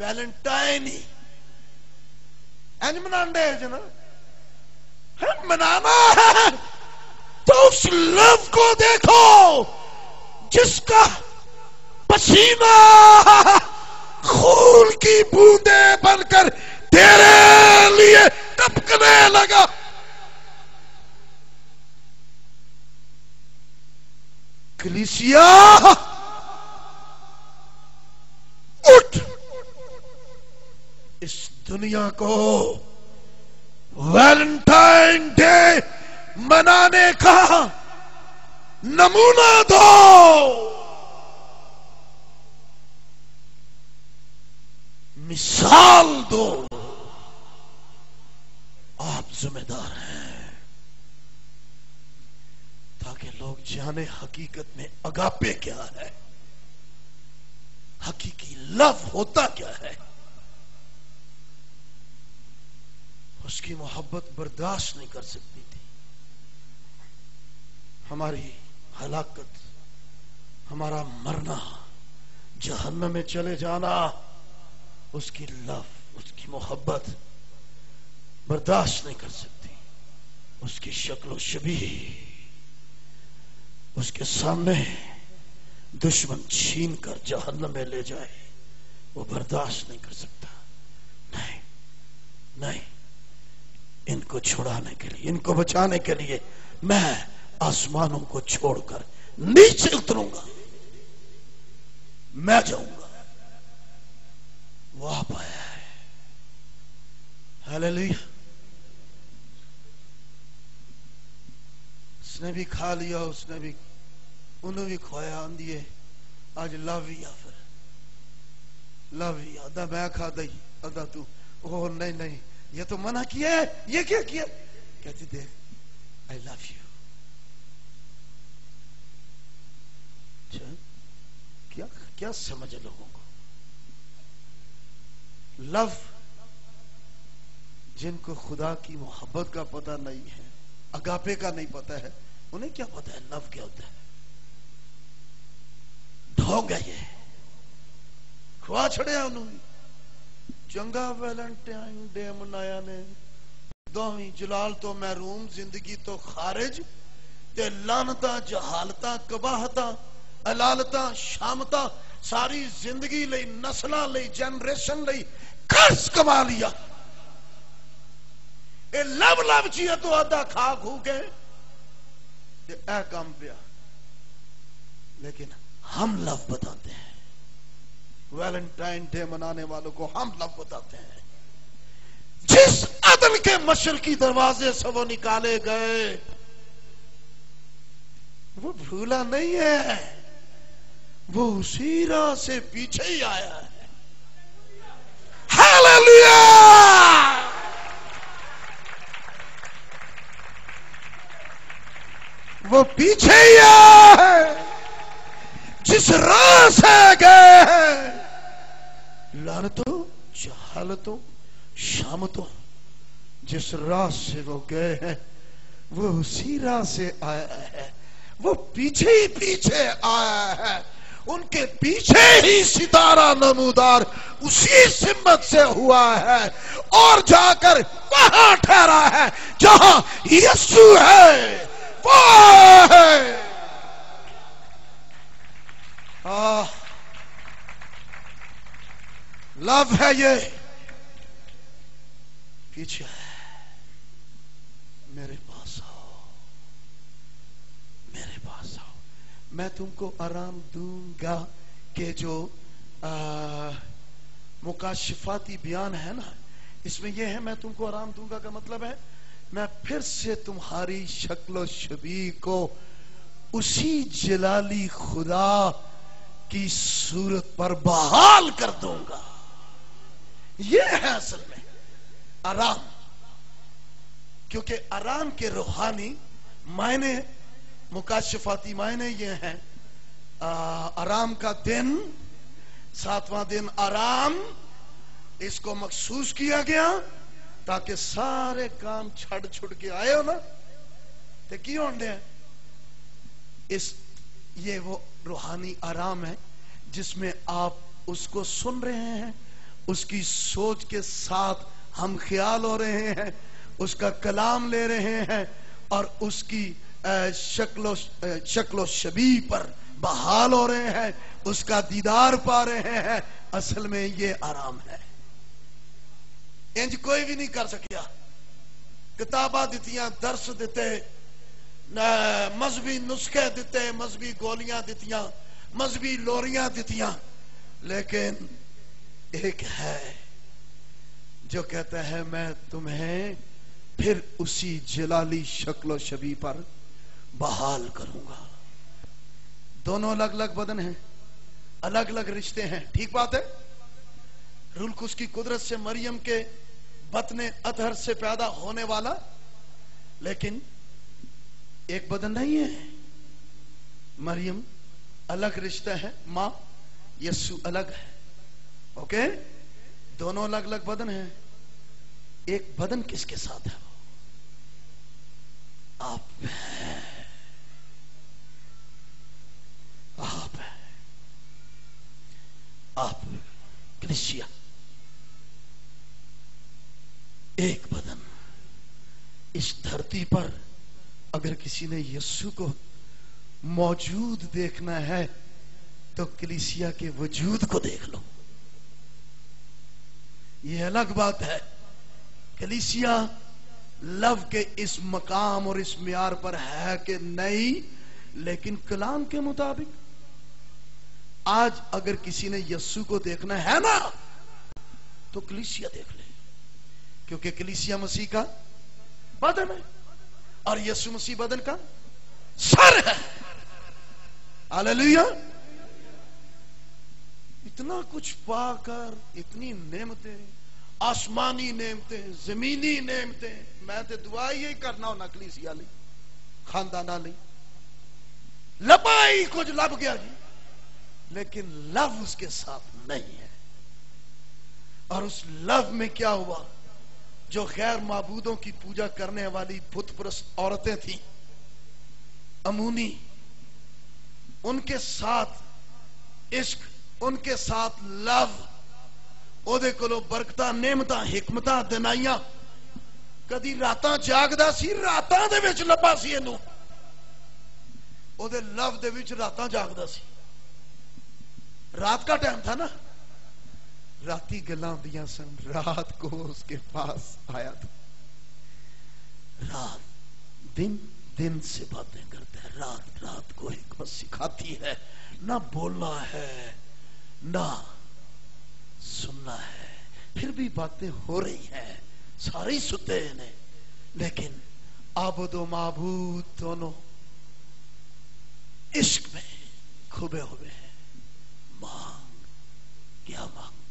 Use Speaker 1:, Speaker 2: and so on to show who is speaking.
Speaker 1: Valentine ही एंज मनांडे जना मनाना है तो उस लव को देखो जिसका पसीना खून की बूंदे बनकर तेरे लिए टपकने लगा। कलिसिया! इस दुनिया को वैलेंटाइन डे मनाने का नमूना दो। मिसाल दो। आप जिम्मेदार हैं। ताकि लोग जाने हकीकत में अगापे क्या है। हकीकी लव होता क्या है। उसकी मोहब्बत बर्दाश्त नहीं कर सकती थी। हमारी हलाकत, हमारा मरना, जहन्नम में चले जाना, उसकी लव, उसकी मोहब्बत बर्दाश्त नहीं कर सकती। उसकी शक्ल शबी उसके सामने दुश्मन छीन कर जहन्नम में ले जाए, वो बर्दाश्त नहीं कर सकता। नहीं नहीं। इनको छुड़ाने के लिए, इनको बचाने के लिए मैं आसमानों को छोड़कर नीचे उतरूँगा। मैं जाऊँगा। वो पाया है। उसने भी खा लिया, उसने भी उन्हें भी खोया दिए आज लव या फिर, लव या, अदा मैं खा दई, अदा तू। ओह, नहीं नहीं। ये तो मना किया है। ये क्या किया? कहती देख आई लव यू क्या क्या समझ लोगों को? लव जिनको खुदा की मोहब्बत का पता नहीं है, अगापे का नहीं पता है, उन्हें क्या पता है लव क्या होता है? ढोंग है ये। खुआ छड़िया उन्होंने। चंगा वैलेंटाइन डे मनाया ने दोवी जलाल तो महरूम जिंदगी तो खारिज ते लानता जहालता कबाहता अलालता शामता सारी जिंदगी ਲਈ ਨਸਲਾਂ ਲਈ ਜਨਰੇਸ਼ਨ ਲਈ ਕਰਸ ਕਮਾ ਲਿਆ ਇਹ ਲਵ ਲਵ ਚੀਜ਼ ਤੋਂ ਆਦਾ ਖਾ ਖੂ ਕੇ ਤੇ ਇਹ ਕੰਮ ਪਿਆ लेकिन हम लव बताते हैं वैलेंटाइन डे मनाने वालों को हम लव बताते हैं। जिस अदल के मशरकी दरवाजे से वो निकाले गए, वो भूला नहीं है। वो उसी राह से पीछे ही आया है। हालेलुया! वो पीछे ही आया है। जिस राह से गए लानतों जहालतों, शामतों। जिस राह से वो गए हैं, वो उसी राह से आया है। वो पीछे ही पीछे आया है। उनके पीछे ही सितारा नमूदार उसी सिमत से हुआ है और जाकर वहाँ ठहरा है, जहाँ यस्सु है। लव है ये? पीछे। मेरे पास आओ। मेरे पास आओ। मैं तुमको आराम दूँगा के जो मुकाशिफाती बयान है ना, इसमें यह है, मैं तुमको आराम दूँगा का मतलब है, मैं फिर से तुम्हारी शक्ल शबी को उसी जलाली खुदा की सूरत पर बहाल कर दूँगा। यह है असल में आराम। क्योंकि आराम के रूहानी मायने, मुकाशफाती मायने ये हैं आराम का दिन, सातवां दिन आराम, इसको मखसूस किया गया ताकि सारे काम छड़ छुड़ के आए हो ना। तो की होंगे इस, ये वो रूहानी आराम है जिसमें आप उसको सुन रहे हैं उसकी सोच के साथ हम ख्याल हो रहे हैं, उसका कलाम ले रहे हैं और उसकी शक्लो शक्लो शबी पर बहाल हो रहे हैं, उसका दीदार पा रहे हैं, असल में ये आराम है। इंज कोई भी नहीं कर सकिया। किताबा दितियाँ दर्श दिते मजहबी नुस्खे दिते, मजहबी गोलियाँ दितियाँ, मजहबी लोरियाँ दितियाँ, लेकिन एक है जो कहता है, मैं तुम्हें फिर उसी जलाली शक्लो शबी पर बहाल करूँगा। दोनों अलग अलग बदन हैं अलग अलग रिश्ते हैं। ठीक बात है? रुलकुस की कुदरत से मरियम के बतने अतहर से पैदा होने वाला, लेकिन एक बदन नहीं है। मरियम अलग रिश्ता है, माँ यस्सु अलग है। ओके? दोनों अलग अलग बदन है। एक बदन किसके साथ है? आप है। आप है। आप क्रिशिया। एक बदन। इस धरती पर अगर किसी ने यस्सु को मौजूद देखना है तो कलिसिया के वजूद को देख लो। यह अलग बात है। कलिसिया लव के इस मकाम और इस म्यार पर है कि नहीं, लेकिन कलाम के मुताबिक। आज अगर किसी ने यस्सु को देखना है ना तो कलिसिया देख ले। क्योंकि कलिसिया मसीह का बदन है और यस्सु मसीह बदन का सर है। हालेलुया। इतना कुछ पाकर इतनी नेमतें, आसमानी नेमतें, जमीनी नेमतें, मैं तो दुआ यही करना हूँ नकली सिया ली, खानदाना ली। लपाई कुछ लब गया जी, लेकिन लव उसके साथ नहीं है। और उस लव में क्या हुआ? जो गैर माबूदों की पूजा करने वाली बुतप्रस्त औरतें थी, अमूनी, उनके साथ इश्क उनके साथ लव ਉਹਦੇ ਕੋਲੋਂ ਬਰਕਤਾਂ ਨਿਮਤਾਂ ਹਿਕਮਤਾਂ ਦਿਨਾਈਆਂ ਕਦੀ ਰਾਤਾਂ ਜਾਗਦਾ ਸੀ ਰਾਤਾਂ ਦੇ ਵਿੱਚ ਲੱਭਾ ਸੀ ਇਹਨੂੰ ਉਹਦੇ ਲਵ ਦੇ ਵਿੱਚ ਰਾਤਾਂ ਜਾਗਦਾ ਸੀ रात का टाइम था ना राती गला दिया सन रात को उसके पास आया था रात दिन दिन से बातें करते हैं रात रात को एक बस सिखाती है ना बोलना है ना। सुनना है। फिर भी बातें हो रही हैं। सारे सुते ने लेकिन आबुदो माबूद दोनों इश्क में खुबे हुए हैं। मांग, क्या मांगते